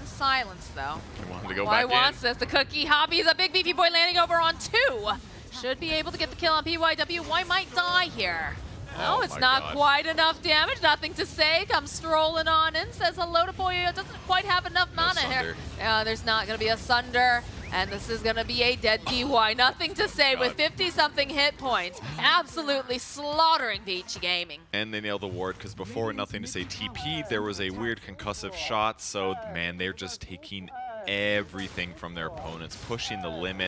in silence, though. He wanted to go Why back wants in. this? The cookie hobby is a big beefy boy landing over on two. Should be able to get the kill on PYW. Why might die here? No, Oh it's not God. quite enough damage. NothingToSay. Comes strolling on in. Says hello to boy. Doesn't quite have enough No mana here. Uh, there's not going to be a Sunder. And this is going to be a dead DY. NothingToSay with 50-something hit points. Absolutely slaughtering Vici Gaming. And they nailed the ward because before NothingToSay TP, there was a weird concussive shot. So man, they're just taking everything from their opponents, pushing the limit.